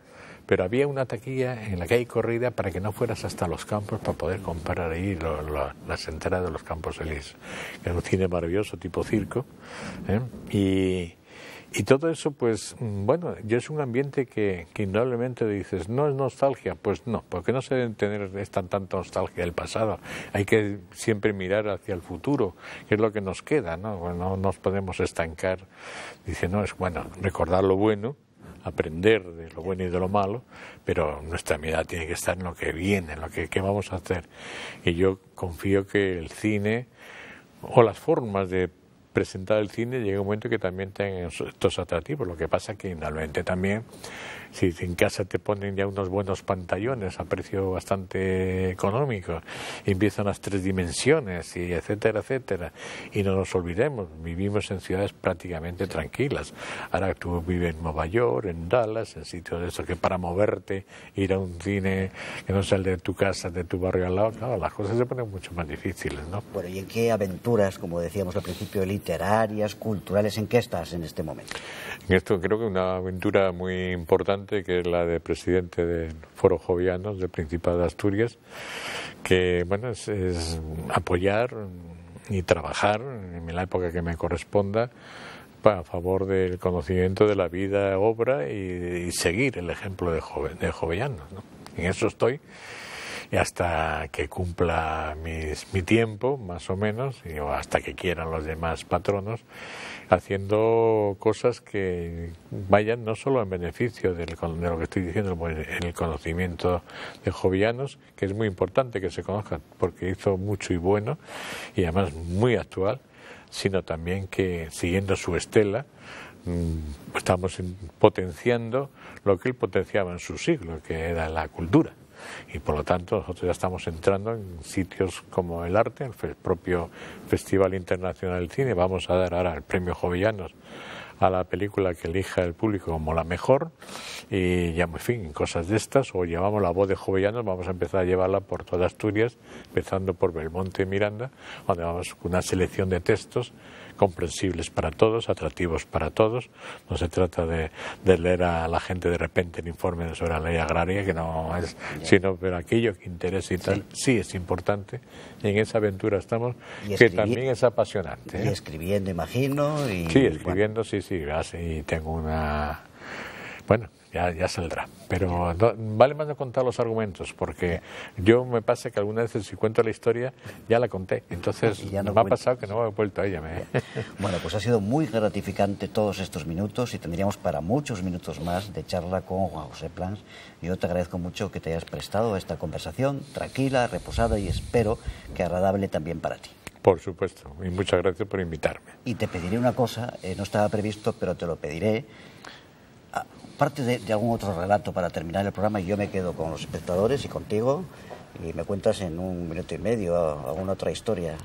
pero había una taquilla en la que hay corrida para que no fueras hasta los campos para poder comprar ahí las entradas de los campos elíseos, que era un cine maravilloso, tipo circo. ¿eh? Y, y todo eso, pues, mm, bueno, ya es un ambiente que, indudablemente dices, no es nostalgia, pues no, porque no se debe tener esta tanta nostalgia del pasado. Hay que siempre mirar hacia el futuro, que es lo que nos queda, ¿no? No nos podemos estancar. Dice, no, es bueno recordar lo bueno, aprender de lo bueno y de lo malo, pero nuestra mirada tiene que estar en lo que viene, en lo que vamos a hacer. Y yo confío que el cine o las formas de presentar el cine llega un momento que también tengan estos atractivos. Lo que pasa que finalmente también si en casa te ponen ya unos buenos pantallones a precio bastante económico, empiezan las tres dimensiones, y etcétera, etcétera. Y no nos olvidemos, vivimos en ciudades prácticamente tranquilas. Ahora tú vives en Nueva York, en Dallas, en sitios de esos que para moverte, ir a un cine que no sea el de tu casa, de tu barrio al lado, las cosas se ponen mucho más difíciles, ¿no? Bueno, ¿y en qué aventuras, como decíamos al principio, literarias, culturales, en qué estás en este momento? En esto creo que una aventura muy importante que es la de presidente del Foro Jovianos del Principado de Asturias, que bueno es, apoyar y trabajar en la época que me corresponda a favor del conocimiento de la vida, obra y, seguir el ejemplo de, Jovellanos. En eso estoy hasta que cumpla mi tiempo, más o menos, y, o hasta que quieran los demás patronos, haciendo cosas que vayan no solo en beneficio de lo que estoy diciendo, en el conocimiento de Jovianos, que es muy importante que se conozca porque hizo mucho y bueno, y además muy actual, sino también que siguiendo su estela, mm, estamos potenciando lo que él potenciaba en su siglo, que era la cultura y por lo tanto nosotros ya estamos entrando en sitios como el arte, el propio Festival Internacional del Cine, vamos a dar ahora el premio Jovellanos a la película que elija el público como la mejor. Y ya, en fin, cosas de estas, o llevamos la voz de Jovellanos, vamos a empezar a llevarla por toda Asturias, empezando por Belmonte Miranda, donde vamos con una selección de textos comprensibles para todos, atractivos para todos. No se trata de, leer a la gente de repente el informe sobre la ley agraria, que no es, sino pero aquello que interesa y tal, sí, es importante. Y en esa aventura estamos, que también es apasionante. Y ¿eh? escribiendo, imagino. Y, sí, escribiendo, sí, sí, gracias. Y tengo una. Bueno, ya, ya saldrá. Pero vale más no contar los argumentos, porque yo me pasa que algunas veces si cuento la historia ya la conté. Entonces me ha pasado que no me he vuelto a ella. Bueno, pues ha sido muy gratificante todos estos minutos y tendríamos para muchos minutos más de charla con Juan José Plans. Yo te agradezco mucho que te hayas prestado a esta conversación tranquila, reposada y espero que agradable también para ti. Por supuesto, y muchas gracias por invitarme. Y te pediré una cosa, eh, no estaba previsto, pero te lo pediré parte de, algún otro relato para terminar el programa y yo me quedo con los espectadores y contigo y me cuentas en un minuto y medio alguna otra historia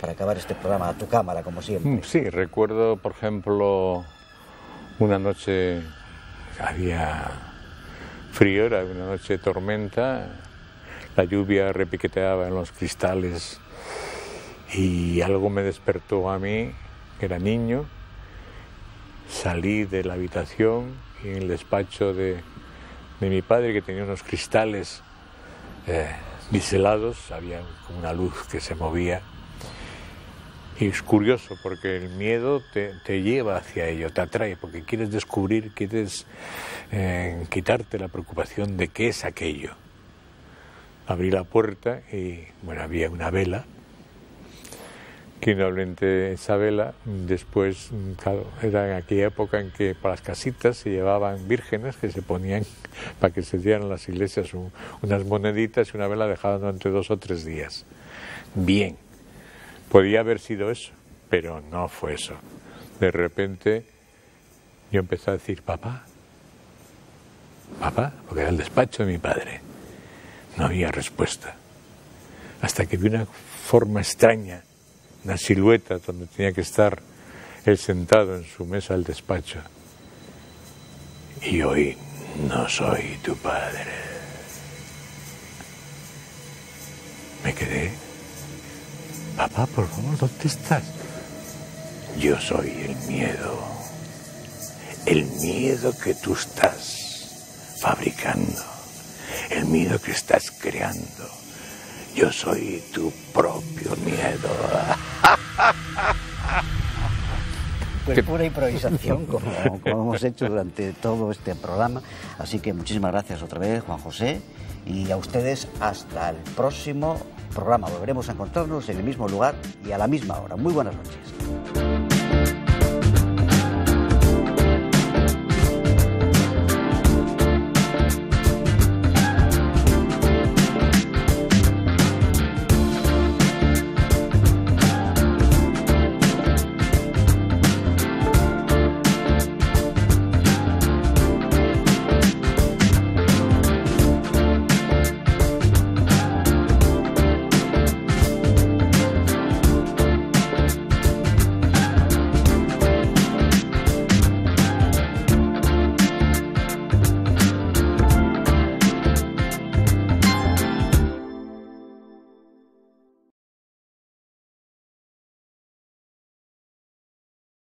para acabar este programa a tu cámara, como siempre. Mm, sí, recuerdo, por ejemplo, una noche había frío, era una noche de tormenta, la lluvia repiqueteaba en los cristales y algo me despertó a mí, era niño, salí de la habitación en el despacho de, mi padre, que tenía unos cristales eh, biselados, había como una luz que se movía. Y es curioso porque el miedo te, lleva hacia ello, te atrae, porque quieres descubrir, quieres eh, quitarte la preocupación de qué es aquello. Abrí la puerta y, bueno, había una vela esa vela, después, claro, era en aquella época en que para las casitas se llevaban vírgenes que se ponían [laughs] para que se dieran las iglesias unas moneditas y una vela dejada durante dos o tres días. Bien, podía haber sido eso, pero no fue eso. De repente yo empecé a decir, papá, papá, porque era el despacho de mi padre. No había respuesta. Hasta que vi una forma extraña una silueta donde tenía que estar él sentado en su mesa del despacho. Y hoy no soy tu padre. Me quedé. Papá, por favor, ¿dónde estás? Yo soy el miedo. El miedo que tú estás fabricando. El miedo que estás creando. Yo soy tu propio miedo. [laughs] Pues pura improvisación, [laughs] como, hemos hecho durante todo este programa. Así que muchísimas gracias otra vez, Juan José. Y a ustedes hasta el próximo programa. Volveremos a encontrarnos en el mismo lugar y a la misma hora. Muy buenas noches.